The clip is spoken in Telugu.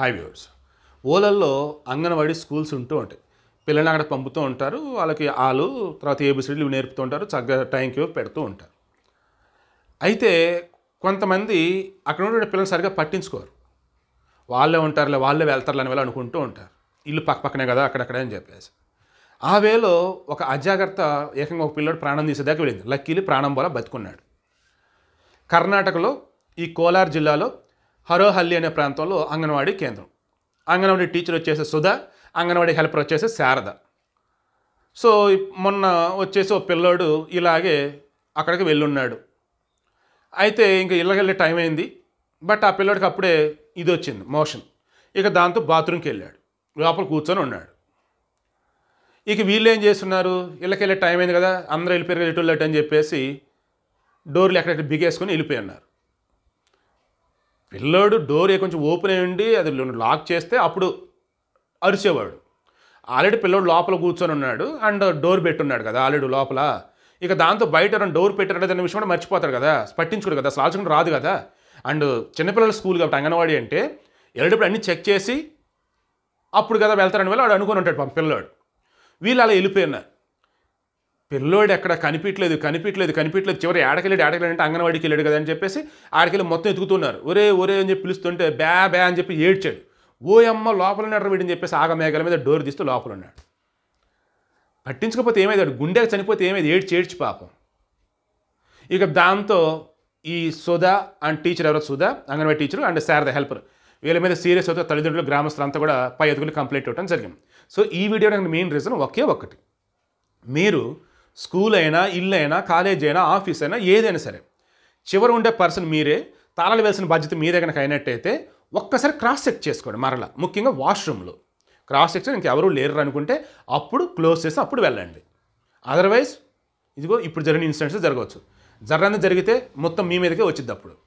హై వ్యూవర్స్ ఓలల్లో అంగన్వాడీ స్కూల్స్ ఉంటూ ఉంటాయి. పిల్లల్ని అక్కడ పంపుతూ ఉంటారు. వాళ్ళకి ఆలు తర్వాత ఏబిసిడీలు నేర్పుతూ ఉంటారు. చక్కగా టైంకి పెడుతూ ఉంటారు. అయితే కొంతమంది అక్కడ ఉండే పిల్లలు సరిగా పట్టించుకోరు. వాళ్ళే ఉంటారులే వాళ్ళే వెళ్తారులే అని వాళ్ళు అనుకుంటూ ఉంటారు. ఇల్లు పక్క పక్కనే కదా అక్కడక్కడే అని చెప్పేసి. ఆ వేలో ఒక అజాగ్రత్త ఏకంగా ఒక పిల్లడు ప్రాణం తీసేదాకా వెళ్ళింది. లక్కీలు ప్రాణం పోలా బతుకున్నాడు. కర్ణాటకలో ఈ కోలార్ జిల్లాలో హరోహల్లి అనే ప్రాంతంలో అంగన్వాడీ కేంద్రం. అంగన్వాడీ టీచర్ వచ్చేసి సుధా అంగన్వాడీ హెల్పర్ వచ్చేసి శారద. సో మొన్న వచ్చేసి ఓ పిల్లోడు ఇలాగే అక్కడికి వెళ్ళున్నాడు. అయితే ఇంకా ఇళ్ళకెళ్ళే టైం అయింది. బట్ ఆ పిల్లోడికి అప్పుడే ఇది వచ్చింది మోషన్ ఇక దాంతో బాత్రూమ్కి వెళ్ళాడు. లోపల కూర్చొని ఉన్నాడు. ఇక వీళ్ళు ఏం చేస్తున్నారు? ఇళ్ళకెళ్ళే టైం అయింది కదా అందరూ వెళ్ళిపోయారు ఎటు వెళ్ళట్టు అని చెప్పేసి డోర్లు ఎక్కడెక్కడ బిగేసుకొని వెళ్ళిపోయి ఉన్నారు. పిల్లోడు డోర్ కొంచెం ఓపెన్ అయ్యండి ఉండి అది లాక్ చేస్తే అప్పుడు అరిచేవాడు. ఆల్రెడీ పిల్లోడు లోపల కూర్చొని ఉన్నాడు అండ్ డోర్ పెట్టున్నాడు కదా ఆల్రెడీ లోపల. ఇక దాంతో బయట డోర్ పెట్టాడు అనే విషయం కూడా మర్చిపోతాడు కదా పట్టించుకోడు కదా అసలు ఆలోచన రాదు కదా. అండ్ చిన్నపిల్లల స్కూల్ కాబట్టి అంగన్వాడీ అంటే వెళ్ళేటప్పుడు అన్నీ చెక్ చేసి అప్పుడు కదా వెళ్తారని వెళ్ళి వాడు అనుకుని ఉంటాడు పాపం పిల్లోడు. వీళ్ళు అలా వెళ్ళిపోయినారు పిల్లోడు ఎక్కడ కనిపించలేదు కనిపించలేదు కనిపించలేదు. చివరి ఆడకెళ్ళాడు ఆడకెళ్ళాడు అంటే అంగన్వాడికి వెళ్ళాడు కదా అని చెప్పేసి ఆడకెళ్ళి మొత్తం ఎదుగుతున్నారు ఒరే ఒరే అని చెప్పి పిలుస్తుంటే బ్యా బ్యా అని చెప్పి ఏడ్చాడు. ఓ అమ్మ లోపల ఉన్నాడు వీడని చెప్పేసి ఆగ మేఘల మీద డోర్ తీస్తూ లోపల ఉన్నాడు. పట్టించకపోతే ఏమైదాడు గుండెకి చనిపోతే ఏమైంది? ఏడ్చి ఏడ్చి పాపం. ఇక దాంతో ఈ సుధా అండ్ టీచర్ ఎవరో? Sudha anganwadi teacher and Sharada helper. వీళ్ళ మీద సీరియస్ అవుతా తల్లిదండ్రులు గ్రామస్తులంతా కూడా పై ఎదుగులు కంప్లైంట్ ఇవ్వడం జరిగింది. సో ఈ వీడియో మెయిన్ రీజన్ ఒకే ఒక్కటి. మీరు స్కూల్ అయినా ఇల్లు అయినా కాలేజ్ అయినా ఆఫీస్ అయినా ఏదైనా సరే చివరి ఉండే పర్సన్ మీరే తాళాలు వేసిన బాధ్యత మీరే కనుక అయినట్టయితే ఒక్కసారి క్రాస్ చెక్ చేసుకోండి మరలా. ముఖ్యంగా వాష్రూమ్లో. క్రాస్ చెక్ ఇంకెవరూ లేరు అనుకుంటే అప్పుడు క్లోజ్ చేసి అప్పుడు వెళ్ళండి. అదర్వైజ్ ఇదిగో ఇప్పుడు జరిగిన ఇన్సిడెంట్స్ జరగవచ్చు జరగని జరిగితే మొత్తం మీ మీదకే వచ్చింది అప్పుడు.